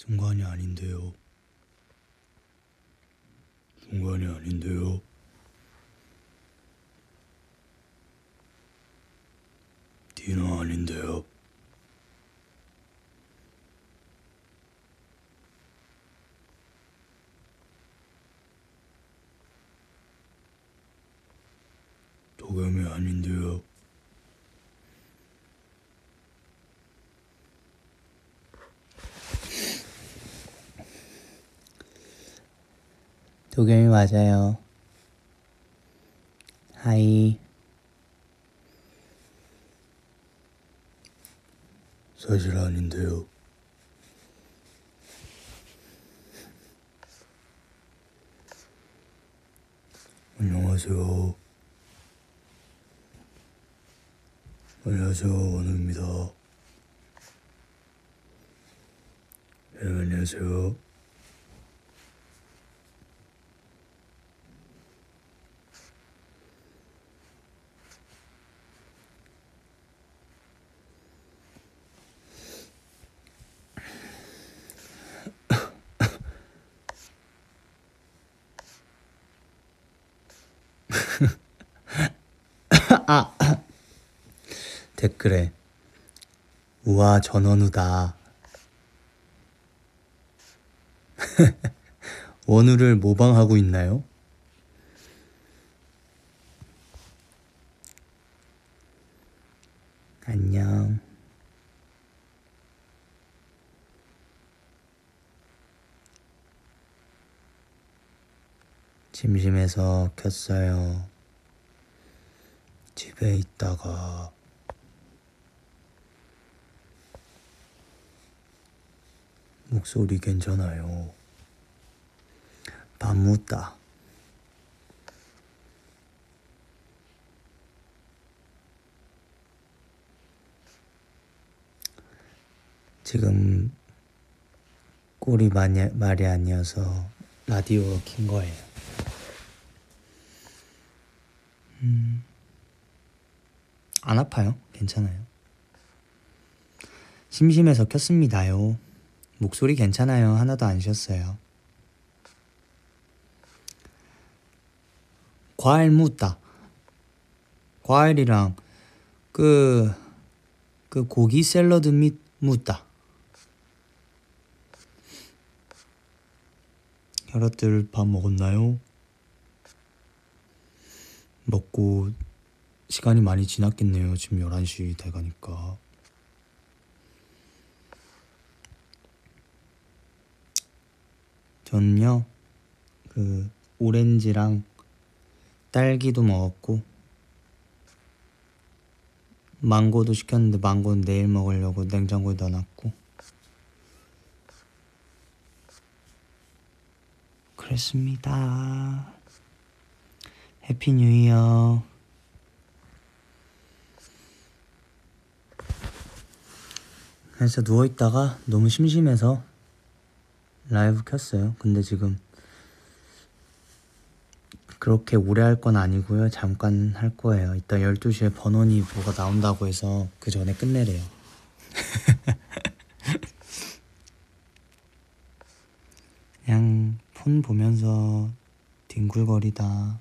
순간이 아닌데요. 순간이 아닌데요. 디너 아닌데요. 도겸이 아닌데요. 도겸이 맞아요. 하이. 사실 아닌데요. 안녕하세요. 안녕하세요, 원우입니다. 네, 안녕하세요. 댓글에 우와 전원우다. 원우를 모방하고 있나요? 안녕. 심심해서 켰어요. 집에 있다가 목소리 괜찮아요. 밥 묻다. 지금 꼴이 말이 아니어서 라디오 킨 거예요. 음, 안 아파요. 괜찮아요. 심심해서 켰습니다요. 목소리 괜찮아요. 하나도 안 쉬었어요. 과일 묻다. 과일이랑 그, 그 고기 샐러드 및 묻다. 혈압들 밥 먹었나요? 먹고 시간이 많이 지났겠네요. 지금 11시 돼가니까. 저는요, 그, 오렌지랑 딸기도 먹었고, 망고도 시켰는데 망고는 내일 먹으려고 냉장고에 넣어놨고, 그랬습니다. Happy New Year. 그래서 누워있다가 너무 심심해서 라이브 켰어요. 근데 지금 그렇게 오래 할 건 아니고요. 잠깐 할 거예요. 이따 12시에 번원이 뭐가 나온다고 해서 그 전에 끝내래요. 그냥 폰 보면서 뒹굴거리다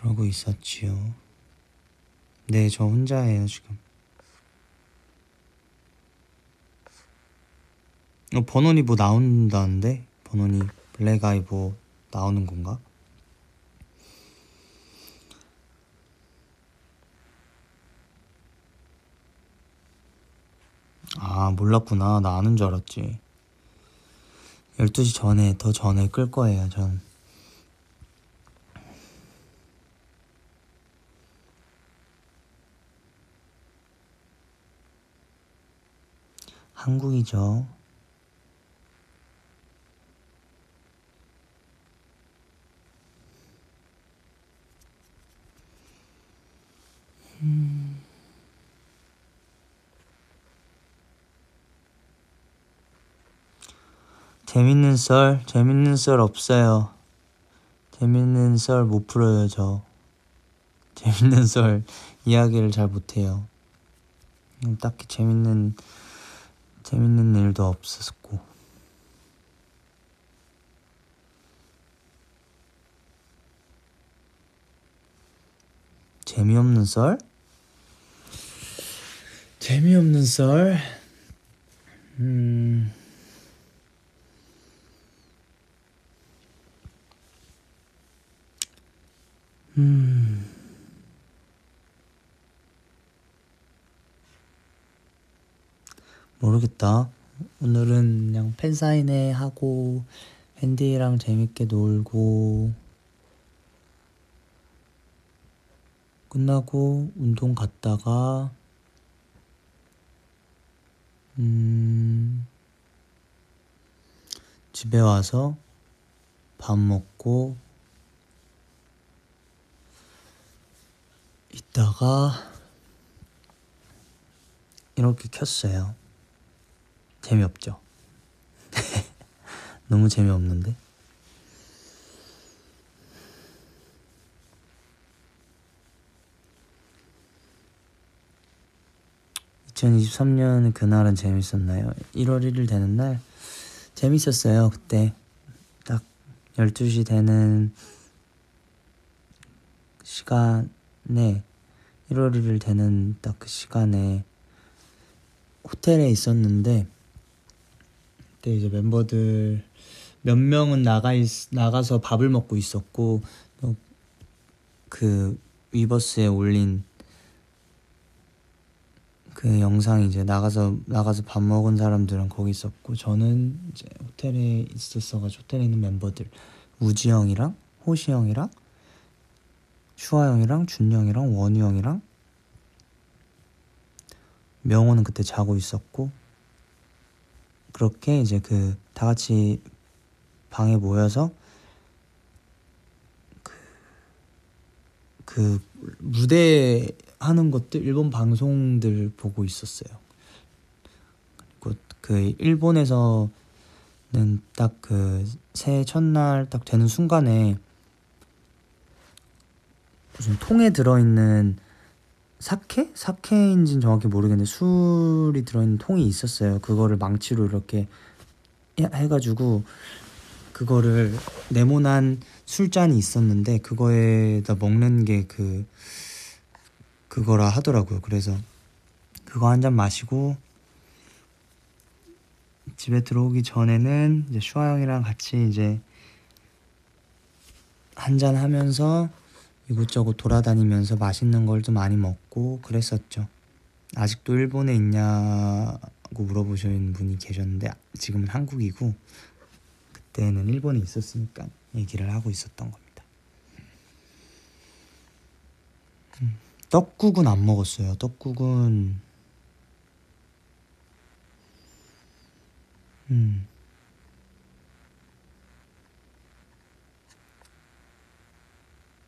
그러고 있었지요. 네, 저 혼자예요, 지금. 어, 번원이 뭐 나온다는데? 번원이 블랙아이 뭐 나오는 건가? 아, 몰랐구나. 나 아는 줄 알았지. 12시 전에, 더 전에 끌 거예요, 전. 한국이죠. 음. 재밌는 썰, 재밌는 썰 없어요. 재밌는 썰 못 풀어요, 저. 재밌는 썰 이야기를 잘 못해요. 음, 딱히 재밌는 재밌는 일도 없었고 재미없는 썰? 재미없는 썰? 음... 음... 모르겠다. 오늘은 그냥 팬사인회 하고 팬디랑 재밌게 놀고 끝나고 운동 갔다가 음 집에 와서 밥 먹고 있다가 이렇게 켰어요. 재미없죠? 너무 재미없는데? 2023년 그날은 재밌었나요? 1월 1일 되는 날 재밌었어요. 그때 딱 12시 되는 시간에 1월 1일 되는 딱 그 시간에 호텔에 있었는데 그때 이제 멤버들 몇 명은 나가 있, 나가서 밥을 먹고 있었고 또그 위버스에 올린 그 영상이 이제 나가서 나가서 밥 먹은 사람들은 거기 있었고 저는 이제 호텔에 있었어가지고 호텔에 있는 멤버들 우지 형이랑 호시 형이랑 슈아 형이랑 준 형이랑 원우 형이랑 명호는 그때 자고 있었고 그렇게 이제 그 다 같이 방에 모여서 그, 그 무대 하는 것들 일본 방송들 보고 있었어요. 그리고 그 일본에서는 딱 그 새해 첫날 딱 되는 순간에 무슨 통에 들어있는 사케? 사케인지는 정확히 모르겠는데 술이 들어있는 통이 있었어요. 그거를 망치로 이렇게 해- 해가지고 그거를 네모난 술잔이 있었는데 그거에다 먹는 게 그 그거라 하더라고요. 그래서 그거 한 잔 마시고 집에 들어오기 전에는 이제 슈아 형이랑 같이 이제 한 잔 하면서 이곳저곳 돌아다니면서 맛있는 걸 좀 많이 먹고 그랬었죠. 아직도 일본에 있냐고 물어보시는 분이 계셨는데 지금은 한국이고 그때는 일본에 있었으니까 얘기를 하고 있었던 겁니다. 음, 떡국은 안 먹었어요. 떡국은 음.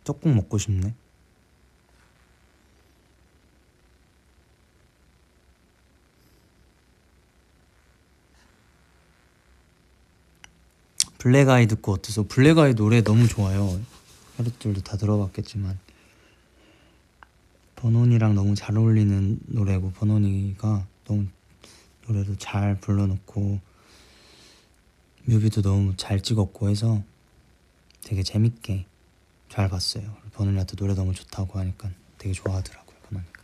떡국 먹고 싶네. 블랙아이 듣고 어땠어? 블랙아이 노래 너무 좋아요. 하루들도 다 들어봤겠지만 버논이랑 너무 잘 어울리는 노래고 버논이가 너무 노래도 잘 불러놓고 뮤비도 너무 잘 찍었고 해서 되게 재밌게 잘 봤어요. 버논이한테 노래 너무 좋다고 하니까 되게 좋아하더라고요. 버논이가.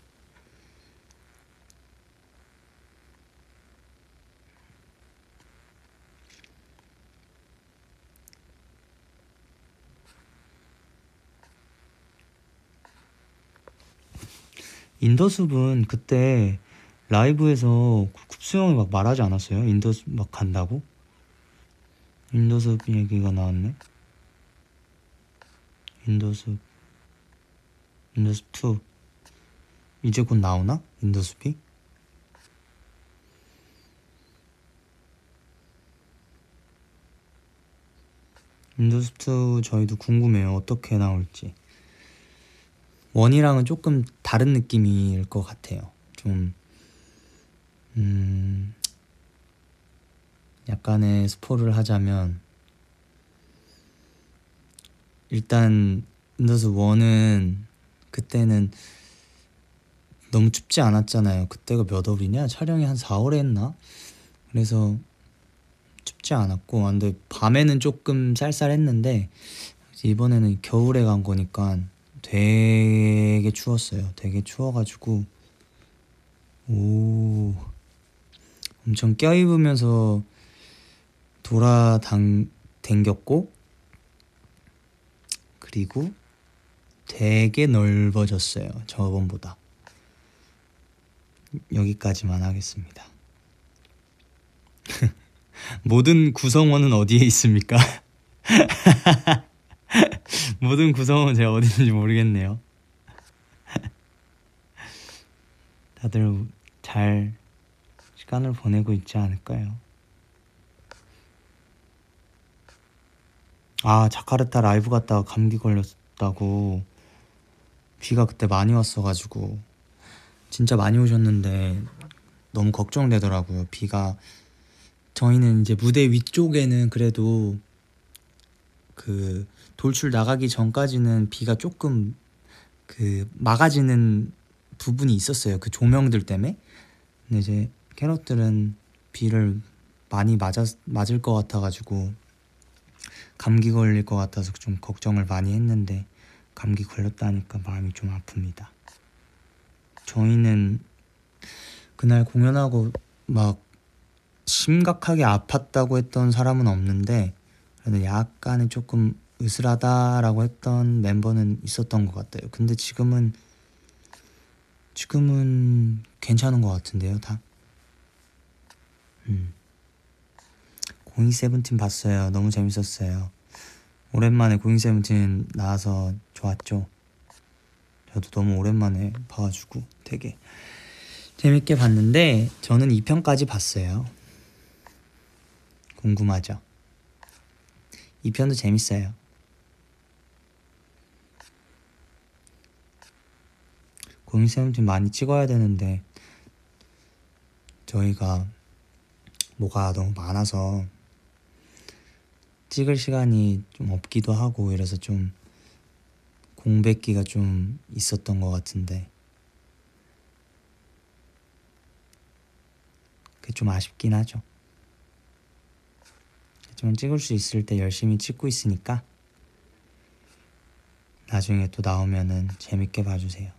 인더숲은 그때 라이브에서 쿱스 형이 막 말하지 않았어요? 인더숲 막 간다고? 인더숲 얘기가 나왔네. 인더숲 인더숲 2 이제 곧 나오나? 인더숲이? 인더숲 2 저희도 궁금해요. 어떻게 나올지. 원이랑은 조금 다른 느낌일 것 같아요. 좀, 음, 약간의 스포를 하자면, 일단, 인더스 1은 그때는 너무 춥지 않았잖아요. 그때가 몇 월이냐? 촬영이 한 4월에 했나? 그래서 춥지 않았고 아, 근데 밤에는 조금 쌀쌀했는데 이번에는 겨울에 간 거니까 되게 추웠어요. 되게 추워가지고 오 엄청 껴입으면서 돌아당 댕겼고 그리고 되게 넓어졌어요. 저번보다 여기까지만 하겠습니다. 모든 구성원은 어디에 있습니까? 모든 구성원 제가 어디 있는지 모르겠네요. 다들 잘 시간을 보내고 있지 않을까요? 아, 자카르타 라이브 갔다가 감기 걸렸다고 비가 그때 많이 왔어가지고 진짜 많이 오셨는데 너무 걱정되더라고요. 비가 저희는 이제 무대 위쪽에는 그래도 그 돌출 나가기 전까지는 비가 조금 그 막아지는 부분이 있었어요. 그 조명들 때문에. 근데 이제 캐럿들은 비를 많이 맞았 맞을 것 같아가지고 감기 걸릴 것 같아서 좀 걱정을 많이 했는데 감기 걸렸다니까 마음이 좀 아픕니다. 저희는 그날 공연하고 막 심각하게 아팠다고 했던 사람은 없는데 그래도 약간은 조금 으슬하다라고 했던 멤버는 있었던 것 같아요. 근데 지금은 지금은 괜찮은 것 같은데요, 다. 음. 고잉 세븐틴 봤어요. 너무 재밌었어요. 오랜만에 고잉 세븐틴 나와서 좋았죠. 저도 너무 오랜만에 봐가지고 되게 재밌게 봤는데 저는 2편까지 봤어요. 궁금하죠? 2편도 재밌어요. 고잉 세븐틴 많이 찍어야 되는데 저희가 뭐가 너무 많아서 찍을 시간이 좀 없기도 하고 이래서 좀 공백기가 좀 있었던 것 같은데 그게 좀 아쉽긴 하죠. 하지만 찍을 수 있을 때 열심히 찍고 있으니까 나중에 또 나오면은 재밌게 봐주세요.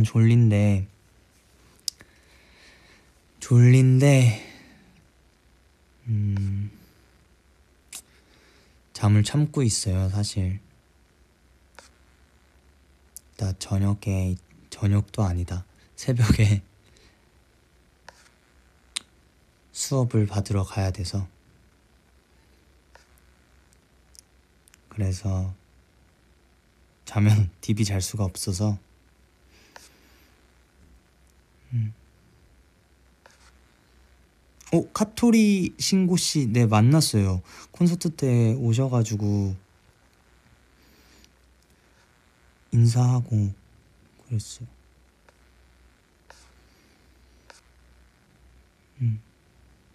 약간 졸린데 졸린데 음 잠을 참고 있어요 사실. 나 저녁에 저녁도 아니다. 새벽에 수업을 받으러 가야 돼서. 그래서 자면 TV 잘 수가 없어서 어 카토리 신고 씨, 네 만났어요. 콘서트 때 오셔가지고 인사하고 그랬어요. 음,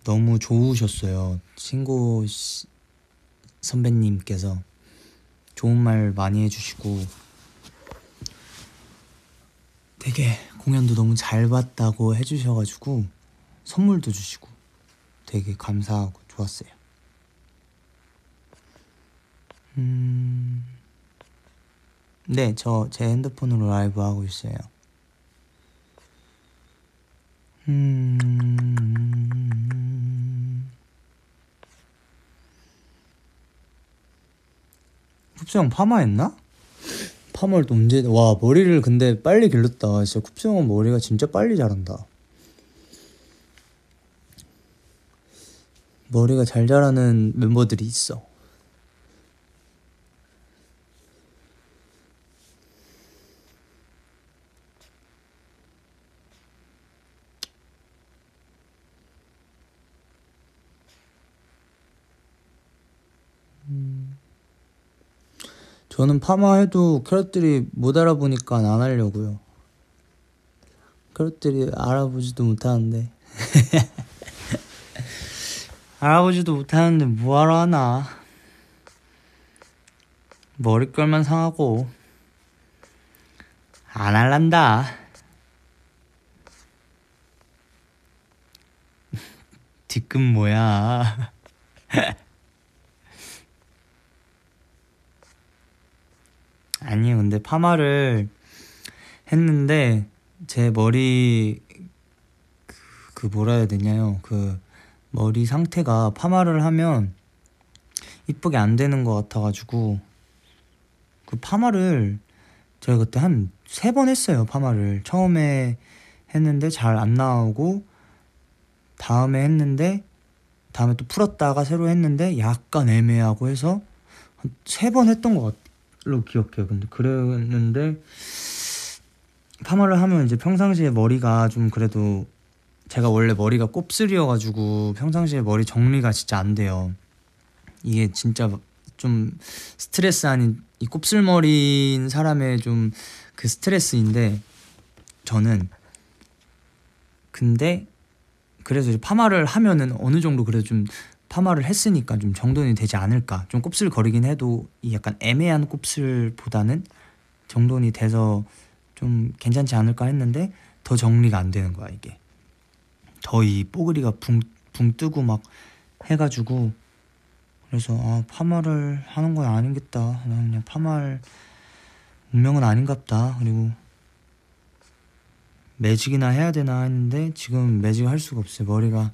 너무 좋으셨어요. 신고 씨, 선배님께서 좋은 말 많이 해주시고 되게 공연도 너무 잘 봤다고 해주셔가지고 선물도 주시고 되게 감사하고 좋았어요. 음, 네, 저 제 핸드폰으로 라이브 하고 있어요. 음, 쿱스형 파마했나? 파마를 또 언제? 와 머리를 근데 빨리 길렀다. 진짜 쿱스형은 머리가 진짜 빨리 자란다. 머리가 잘 자라는 멤버들이 있어. 저는 파마해도 캐럿들이 못 알아보니까 안 하려고요. 캐럿들이 알아보지도 못하는데. 알아보지도 못하는데 뭐하러 하나. 머릿결만 상하고. 안 할란다. 뒤끝 뭐야. 아니요, 근데 파마를 했는데 제 머리 그, 그 뭐라 해야 되냐요? 그 머리 상태가 파마를 하면 이쁘게 안 되는 것 같아가지고 그 파마를 제가 그때 한 세 번 했어요 파마를. 처음에 했는데 잘 안 나오고 다음에 했는데 다음에 또 풀었다가 새로 했는데 약간 애매하고 해서 한 세 번 했던 것 같 로 기억해요 근데 그랬는데 파마를 하면 이제 평상시에 머리가 좀 그래도 제가 원래 머리가 곱슬이어가지고 평상시에 머리 정리가 진짜 안 돼요. 이게 진짜 좀 스트레스 아닌 이 곱슬머리인 사람의 좀 그 스트레스인데 저는 근데 그래서 파마를 하면은 어느 정도 그래도 좀 파마를 했으니까 좀 정돈이 되지 않을까. 좀 곱슬거리긴 해도 이 약간 애매한 곱슬보다는 정돈이 돼서 좀 괜찮지 않을까 했는데 더 정리가 안 되는 거야 이게. 더 이 뽀글이가 붕, 붕 뜨고 막 해가지고 그래서 아 파마를 하는 건 아니겠다. 난 그냥 파마할 운명은 아닌갑다. 그리고 매직이나 해야 되나 했는데 지금 매직 할 수가 없어요. 머리가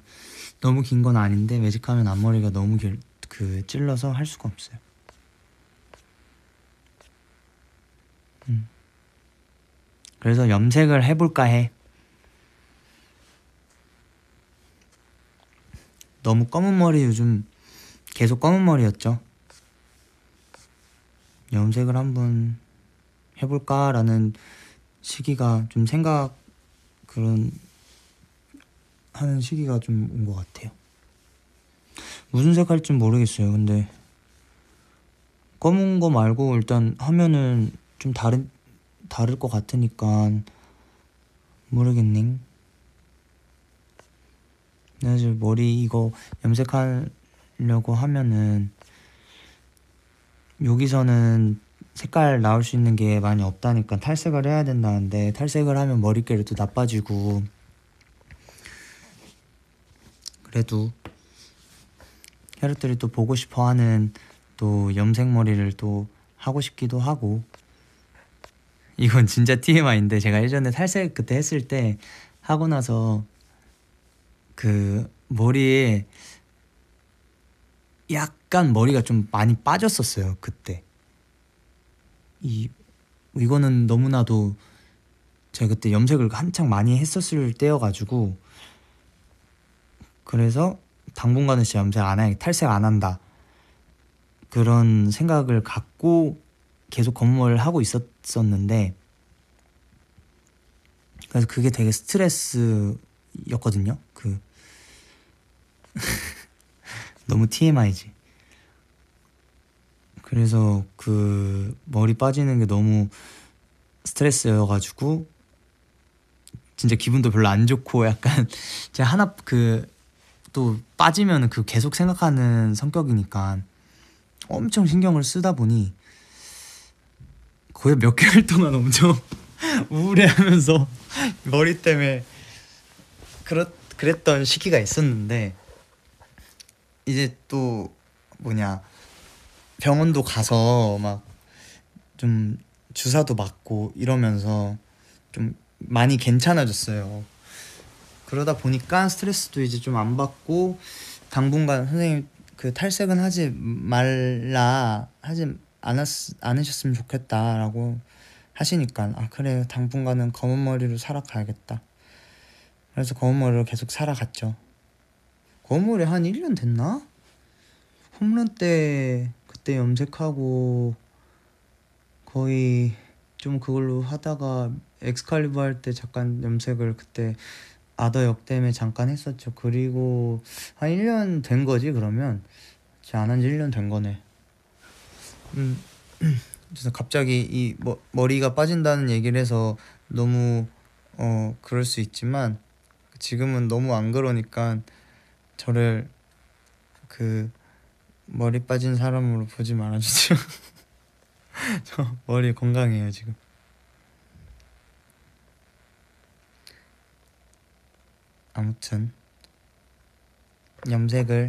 너무 긴 건 아닌데 매직하면 앞머리가 너무 길, 그 찔러서 할 수가 없어요 음. 그래서 염색을 해볼까 해. 너무 검은 머리 요즘 계속 검은 머리였죠. 염색을 한번 해볼까라는 시기가 좀 생각 그런 하는 시기가 좀 온 것 같아요. 무슨 색 할진 모르겠어요. 근데 검은 거 말고 일단 하면은 좀 다른 다를 것 같으니까 모르겠네. 내가 지금 머리 이거 염색하려고 하면은 여기서는 색깔 나올 수 있는 게 많이 없다니까 탈색을 해야 된다는데 탈색을 하면 머릿결이 또 나빠지고 그래도 캐럿들이 또 보고 싶어하는 또 염색 머리를 또 하고 싶기도 하고. 이건 진짜 TMI인데 제가 예전에 탈색 그때 했을 때 하고 나서 그 머리에 약간 머리가 좀 많이 빠졌었어요 그때. 이 이거는 너무나도 제가 그때 염색을 한창 많이 했었을 때여가지고 그래서 당분간은 진짜 염색 안 해, 탈색 안 한다 그런 생각을 갖고 계속 검머를 하고 있었었는데 그래서 그게 되게 스트레스였거든요. 그 너무 TMI지. 그래서 그 머리 빠지는 게 너무 스트레스여가지고 진짜 기분도 별로 안 좋고 약간 제가 하나 그 또 빠지면 그 계속 생각하는 성격이니까 엄청 신경을 쓰다 보니 거의 몇 개월 동안 엄청 우울해하면서 머리 때문에 그렇 그랬던 시기가 있었는데 이제 또 뭐냐 병원도 가서 막 좀 주사도 맞고 이러면서 좀 많이 괜찮아졌어요. 그러다 보니까 스트레스도 이제 좀 안 받고 당분간 선생님 그 탈색은 하지 말라 하지 않았 않으셨으면 좋겠다라고 하시니까 아 그래 당분간은 검은 머리로 살아가야겠다. 그래서 검은 머리로 계속 살아갔죠. 검은 머리 한 1년 됐나? 홈런 때 그때 염색하고 거의 좀 그걸로 하다가 엑스칼리버 할 때 잠깐 염색을 그때 아더 역 때문에 잠깐 했었죠. 그리고 한 1년 된 거지 그러면 안한 지 1년 된 거네. 음 그래서 갑자기 이 머, 머리가 빠진다는 얘기를 해서 너무 어 그럴 수 있지만 지금은 너무 안 그러니까 저를 그 머리 빠진 사람으로 보지 말아주세요. 저 머리 건강해요 지금. 아무튼 염색을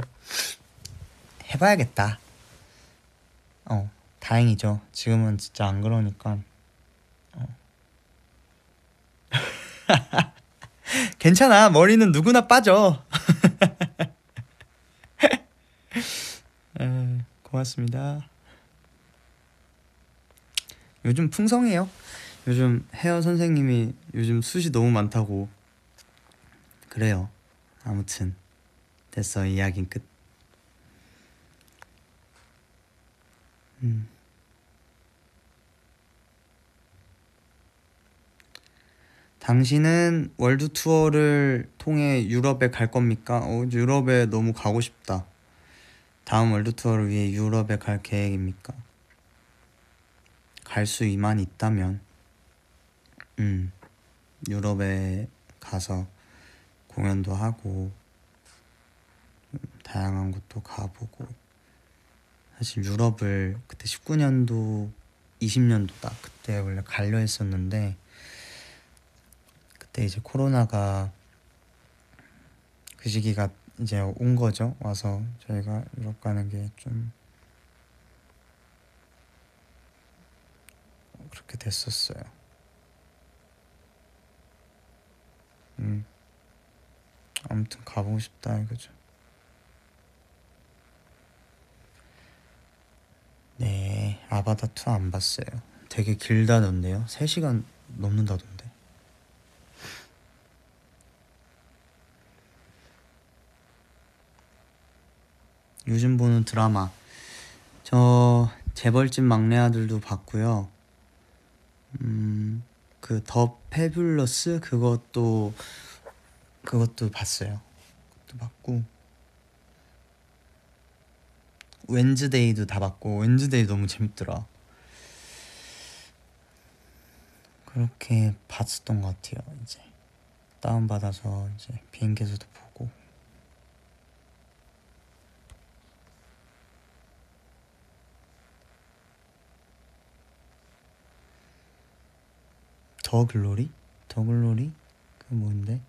해봐야겠다. 어, 다행이죠. 지금은 진짜 안 그러니까. 어. 괜찮아. 머리는 누구나 빠져. 에, 고맙습니다. 요즘 풍성해요. 요즘 헤어 선생님이 요즘 숱이 너무 많다고. 그래요. 아무튼 됐어. 이야기는 끝. 음. 당신은 world tour를 통해 유럽에 갈 겁니까? 어, 유럽에 너무 가고 싶다. 다음 world tour를 위해 유럽에 갈 계획입니까? 갈 수만 있다면, 음, 유럽에 가서 공연도 하고, 음, 다양한 곳도 가보고, 사실 유럽을 그때 19년도, 20년도다. 그때 원래 가려 했었는데, 그때 이제 코로나가 그 시기가 이제 온 거죠. 와서 저희가 유럽 가는 게 좀 그렇게 됐었어요. 음. 아무튼 가보고 싶다 이거죠. 네, 아바타 2안 봤어요. 되게 길다던데요. 3시간 넘는다던데. 요즘 보는 드라마 저 재벌집 막내 아들도 봤고요. 음, 그더 패뷸러스 그것도 그것도 봤어요. 그것도 봤고 웬즈데이도 다 봤고 웬즈데이 너무 재밌더라. 그렇게 봤었던 것 같아요. 이제 다운 받아서 이제 비행기에서도 보고. 더 글로리? 더 글로리? 그 뭔데?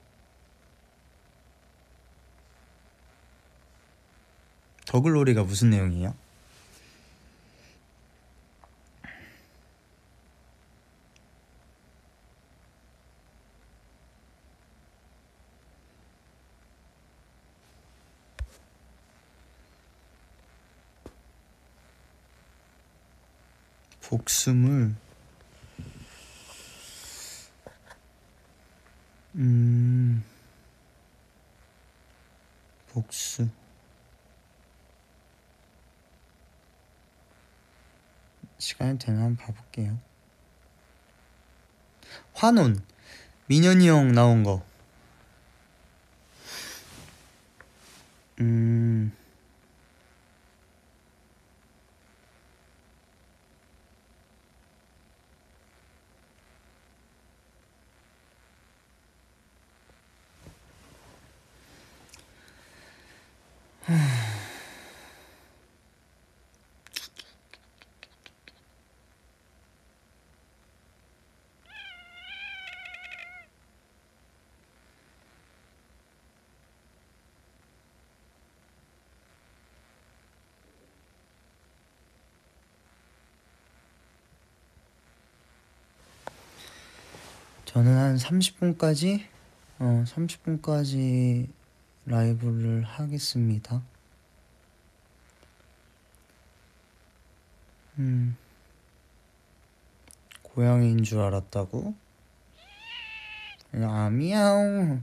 더 글로리가 무슨 내용이에요? 복수물. 음. 복수 시간이 되면 한번 봐볼게요. 환혼 민현이 형 나온 거 한 30분까지 어 30분까지 라이브를 하겠습니다. 음. 고양이인 줄 알았다고? 아, 미야옹.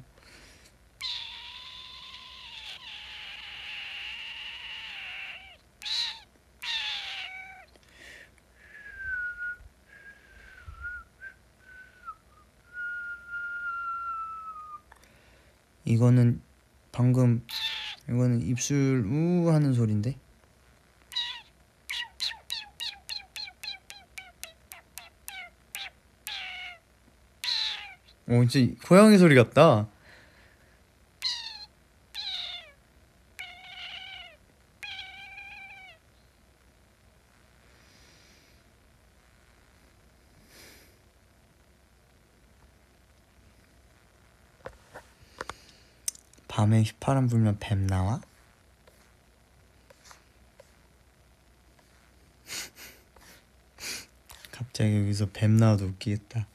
이거는 방금 이거는 입술 우 하는 소리인데? 오 진짜 고양이 소리 같다. 휘파람 불면 뱀 나와? 갑자기 여기서 뱀 나와도 웃기겠다.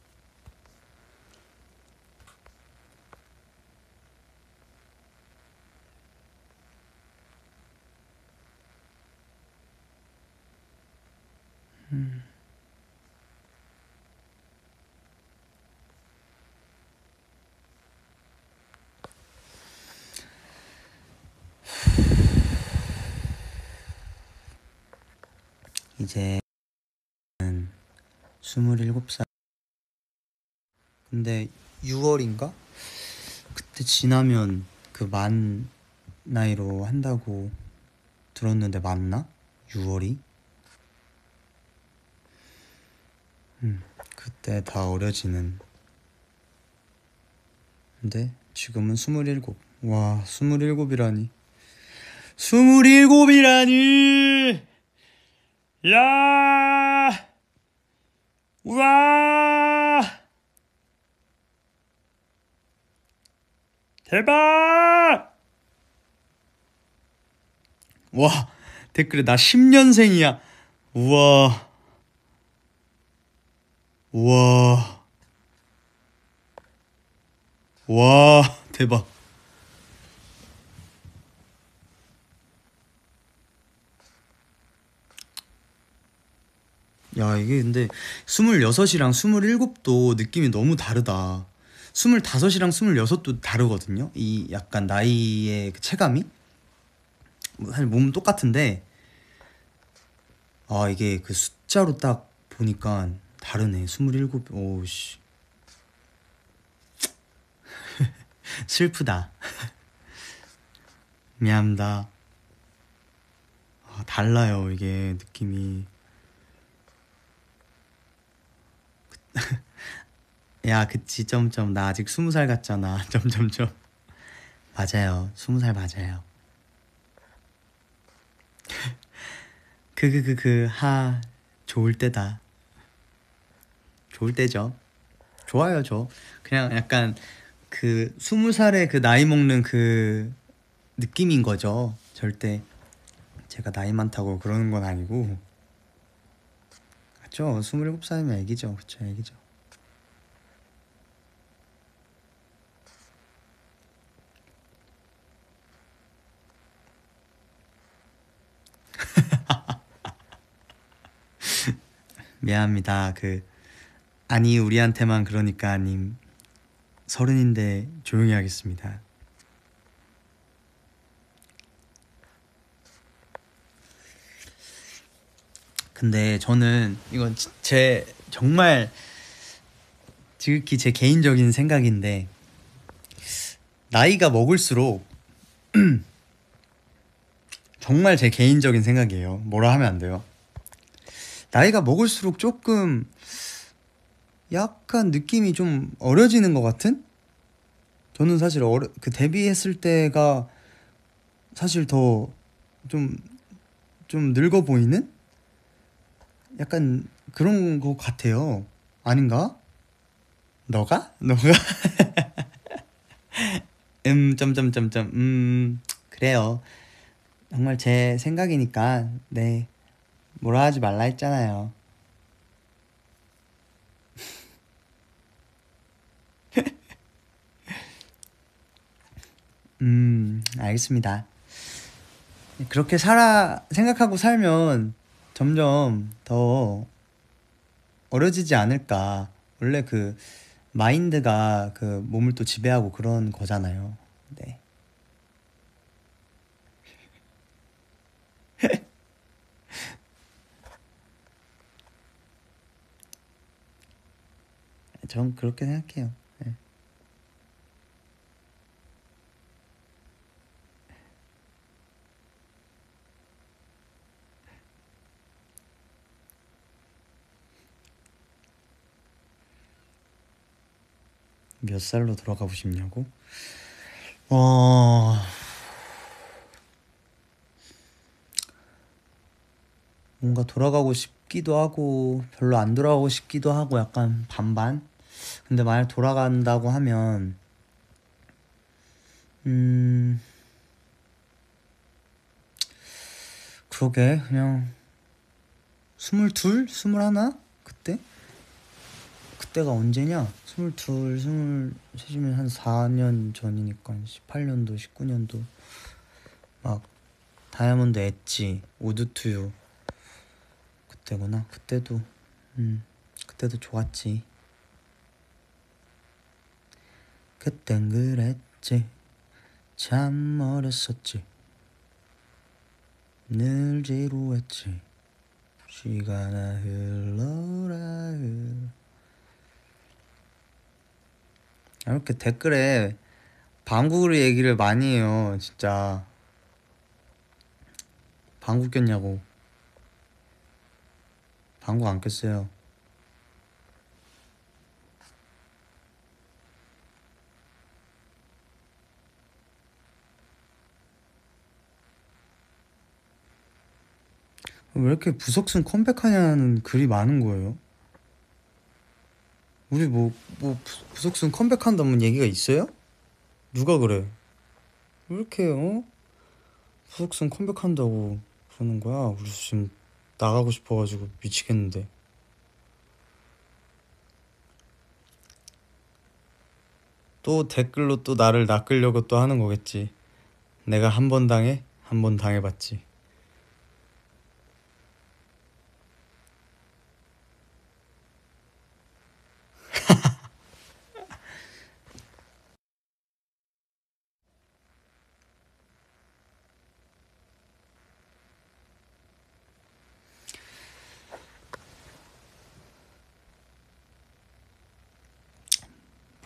음. 이제 는 27살 근데 6월인가? 그때 지나면 그 만 나이로 한다고 들었는데 맞나? 6월이? 음, 그때 다 어려지는 근데 지금은 27 와, 27이라니 27이라니 야! 우와! 대박! 와, 댓글에 나 10년생이야. 우와. 우와. 와, 대박. 야, 이게 근데 26이랑 27도 느낌이 너무 다르다. 25이랑 26도 다르거든요. 이 약간 나이의 그 체감이. 뭐 사실 몸은 똑같은데, 아, 이게 그 숫자로 딱 보니까 다르네. 27, 오씨. 슬프다. 미안합니다. 아, 달라요, 이게 느낌이. 야, 그치, 점점. 나 아직 스무 살 같잖아. 점점점. 맞아요. 스무 살 맞아요. 그, 그, 그, 그, 하, 좋을 때다. 좋을 때죠. 좋아요, 저. 그냥 약간 그 스무 살에 그 나이 먹는 그 느낌인 거죠. 절대 제가 나이 많다고 그러는 건 아니고. 그쵸. 27살이면 애기죠. 그쵸, 애기죠. 미안합니다. 그 아니 우리한테만 그러니까 아님 서른인데 조용히 하겠습니다. 근데 저는 이건 지- 제 정말 지극히 제 개인적인 생각인데 나이가 먹을수록 정말 제 개인적인 생각이에요. 뭐라 하면 안 돼요. 나이가 먹을수록 조금 약간 느낌이 좀 어려지는 것 같은? 저는 사실 어려, 그 데뷔했을 때가 사실 더 좀좀 늙어 보이는 약간 그런 것 같아요. 아닌가? 너가? 너가? 음 점점점점 음 그래요. 정말 제 생각이니까 네 뭐라 하지 말라 했잖아요. 음, 알겠습니다. 그렇게 살아, 생각하고 살면 점점 더 어려지지 않을까. 원래 그 마인드가 그 몸을 또 지배하고 그런 거잖아요. 네. 전 그렇게 생각해요. 네. 몇 살로 돌아가고 싶냐고? 어... 뭔가 돌아가고 싶기도 하고 별로 안 돌아가고 싶기도 하고 약간 반반? 근데 만약 돌아간다고 하면 음... 그러게 그냥 스물둘? 스물하나? 그때? 그때가 언제냐? 스물둘, 스물셋이면 한 4년 전이니까 18년도, 19년도 막 다이아몬드 엣지, 우드투유 그때구나. 그때도 음 그때도 좋았지. 그땐 그랬지. 참 어렸었지. 늘 지루했지. 시간아 흘러라 흘러. 이렇게 댓글에 방구를 얘기를 많이 해요. 진짜 방구 꼈냐고. 방구 안 꼈어요. 왜 이렇게 부석순 컴백하냐는 글이 많은 거예요? 우리 뭐, 뭐, 부- 부석순 컴백한다는 얘기가 있어요? 누가 그래? 왜 이렇게, 어? 부석순 컴백한다고 그러는 거야? 우리 지금 나가고 싶어가지고 미치겠는데. 또 댓글로 또 나를 낚으려고 또 하는 거겠지. 내가 한 번 당해? 한 번 당해봤지.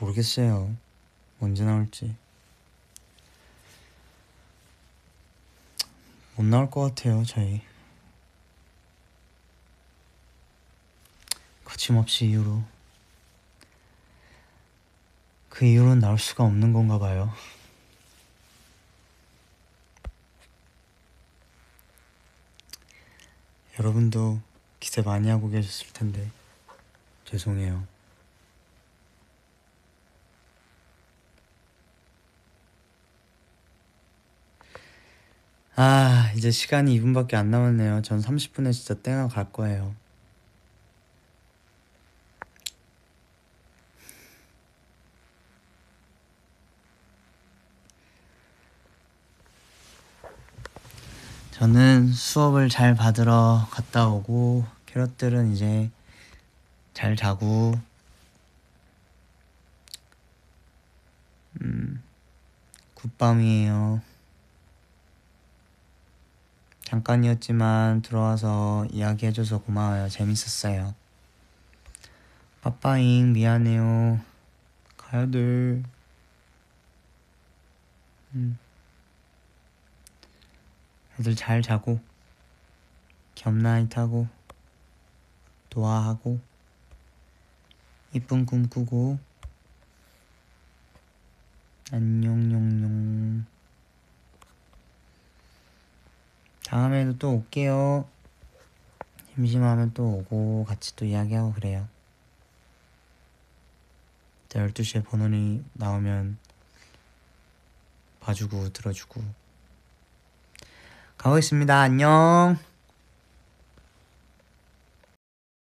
모르겠어요. 언제 나올지. 못 나올 것 같아요, 저희. 거침없이 이후로. 그 이후로는 나올 수가 없는 건가 봐요. 여러분도 기대 많이 하고 계셨을 텐데 죄송해요. 아, 이제 시간이 2분밖에 안 남았네요. 전 30분에 진짜 땡하고 갈 거예요. 저는 수업을 잘 받으러 갔다 오고 캐럿들은 이제 잘 자고 음 굿밤이에요. 잠깐이었지만 들어와서 이야기해줘서 고마워요. 재밌었어요. 빠빠잉 미안해요. 가야 돼. 음. 애들 잘 자고 겸나잇 하고 도화하고 이쁜 꿈 꾸고 안녕 용용 다음에도 또 올게요. 심심하면 또 오고 같이 또 이야기하고 그래요. 이따 12시에 번호니 나오면 봐주고 들어주고. 가보겠습니다. 안녕